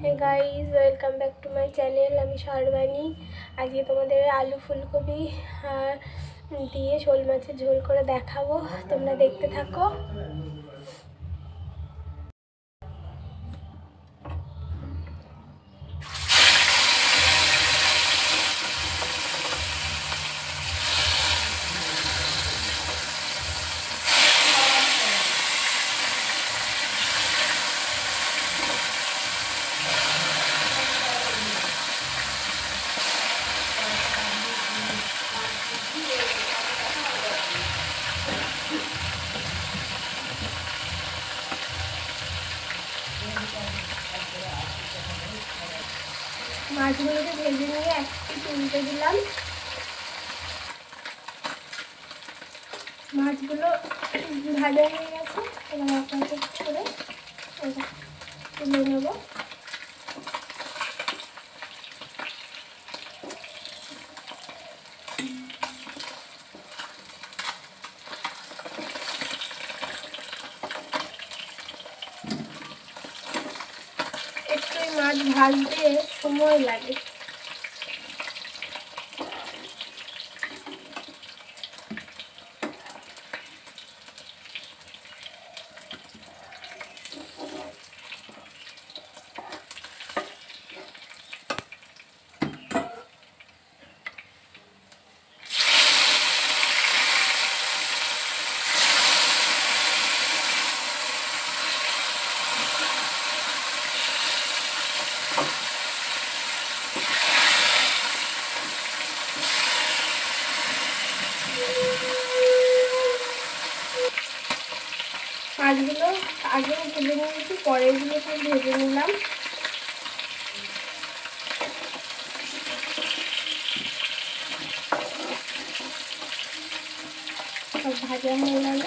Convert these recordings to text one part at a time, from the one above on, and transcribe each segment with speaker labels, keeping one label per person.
Speaker 1: Hey guys welcome back to my channel আমি সরবানি আজকে তোমাদের আলু ফুলকপি দিয়ে শোল মাছের ঝোল করে দেখাবো। তোমরা দেখতে থাকো। মাছগুলোকে ভেজে নিয়ে একটু তুলতে দিলাম। মাছগুলো ভাজা হয়ে গেছে, এবার আপনাকে করে তুলে নেব। একটু মাছ ভাজতে সময় লাগে মাছগুলো আগেও ভেজে সব ভেজে নিলাম। ভাজা হয়ে গেল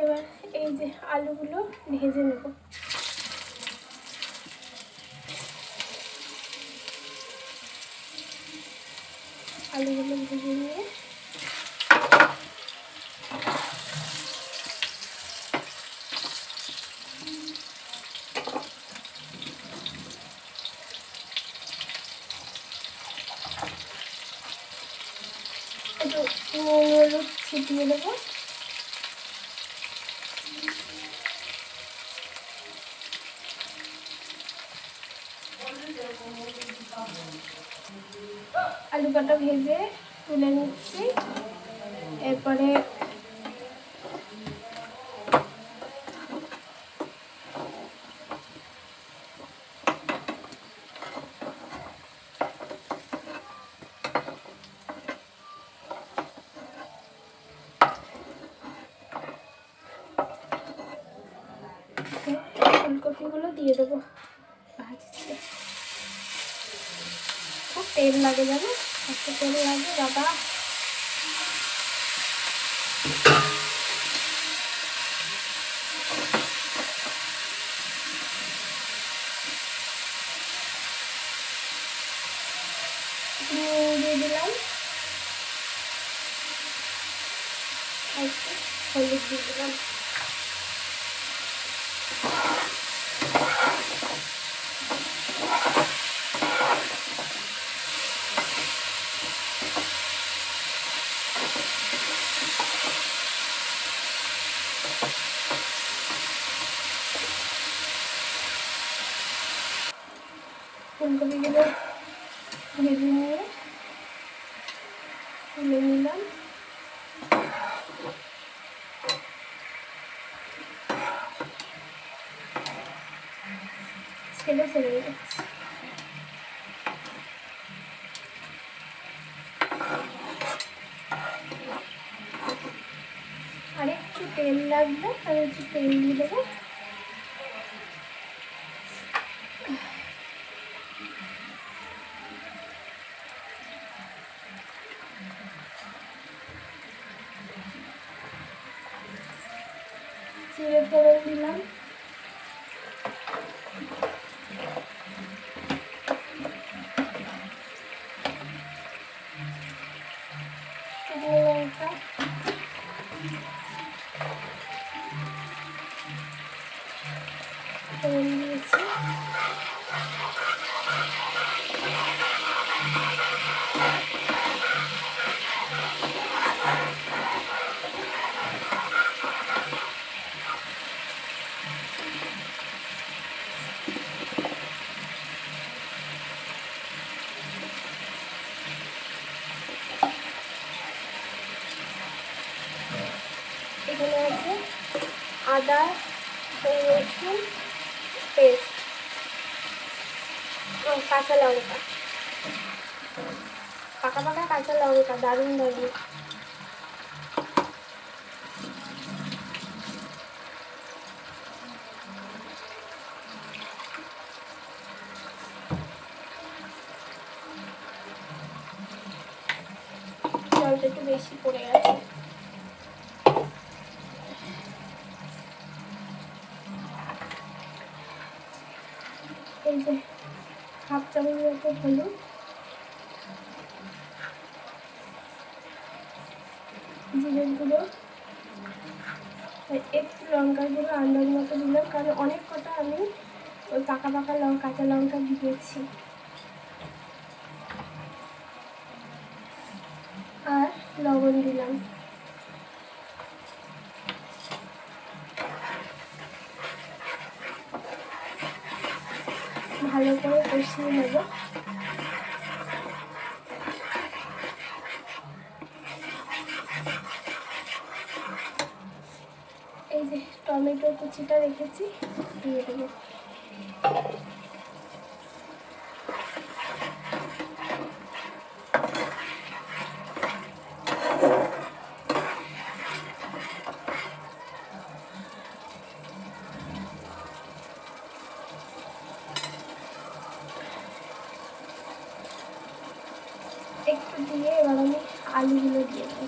Speaker 1: এবার এই যে আলুগুলো ভেজে নেব। আলুগুলো ভেজে নিয়ে একটু নুন হলুদ ছিটিয়ে দেবো আলু কাটা ভেজে তুলে নিচ্ছি। এরপরে ফুলকপিগুলো দিয়ে দেবো। ভাজতে। খুব তেল লাগে জানো? এত তেল লাগে বাবা নুন দিয়ে দিলাম আর একটু হলুদ দিয়ে দিলাম ফুলকপিগুলো ভেজে নিয়ে তুলে নিলাম। ছেড়ে ছেড়ে যাচ্ছে আর তেল লাগবে আর একটু তেল দিয়ে দেবো। চিড়ে ফোড়ন দিলাম এখানে আছে আদা রসুন, পেস্ট কাঁচা লঙ্কা। পাকা পাকা কাঁচা লঙ্কা, দারুণ দারুণ একটু বেশি পড়ে গেছে এই যে হাফ মতো হলুদ। জিরের একটু লঙ্কার গুঁড়ো আন্দাজ মতো দিলাম, কারণ অনেক কটা আমি ওই পাকা পাকা লঙ্কা কাঁচা লঙ্কা দিয়েছি। আর লবণ দিলাম। ভালো করে কষিয়ে নেব। এই যে টমেটো কুচিটা রেখেছি দিয়ে দেবো একটু দিয়ে এবার আমি আলুগুলো দিয়ে দেবো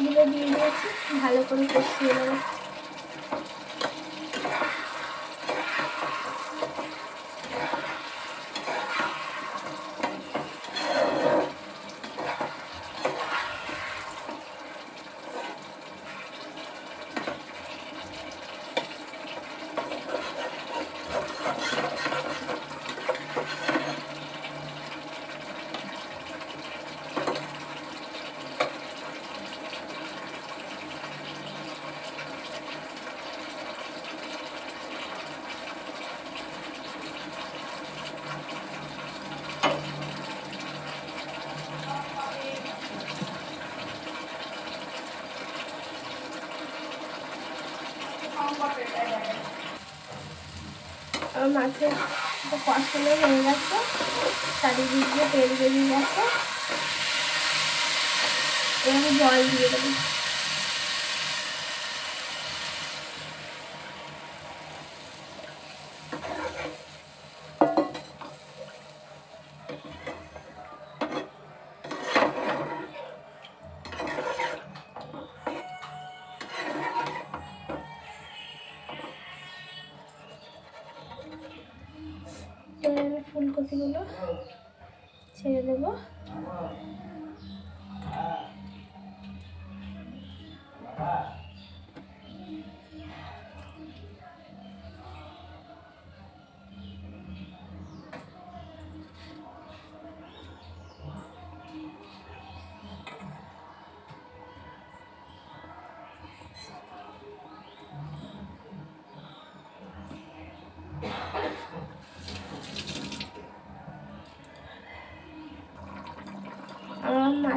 Speaker 1: আলুগুলো দিয়ে দিয়েছি ভালো করে কষিয়ে নেব। আমার মাছের কষানো হয়ে গেছে চারিদিক দিয়ে তেল বেরিয়ে গেছে। আমি জল দিয়ে দেবো। ফুলকপিগুলো ছেড়ে দেবো।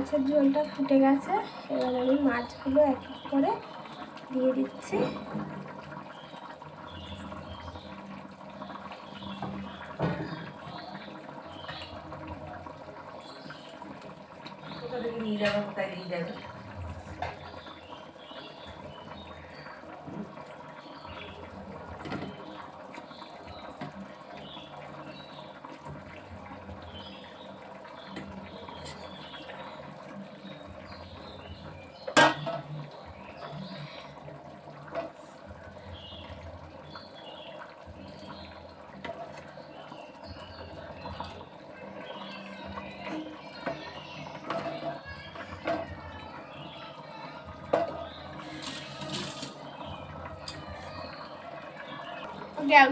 Speaker 1: মাছের ঝোলটা ফুটে গেছে। এবার আমি মাছগুলো এক এক করে দিয়ে দিচ্ছি।
Speaker 2: নিয়ে যাবে, কোথায় নিয়ে যাবে?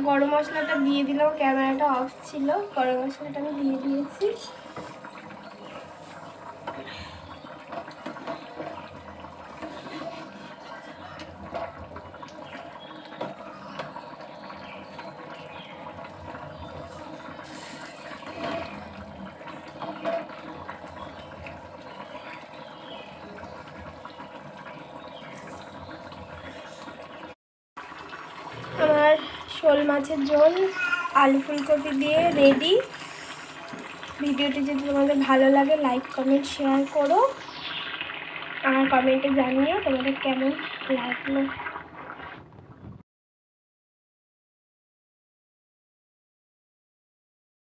Speaker 1: গরম মশলাটা দিয়ে দিলাম ক্যামেরাটা অফ ছিল গরম মশলাটা আমি দিয়ে দিয়েছি। শোল মাছের ঝোল, আলু ফুলকপি দিয়ে রেডি ভিডিওটি যদি তোমাদের ভালো লাগে লাইক কমেন্ট শেয়ার করো। আর কমেন্টে জানিও তোমাদের কেমন লাগল।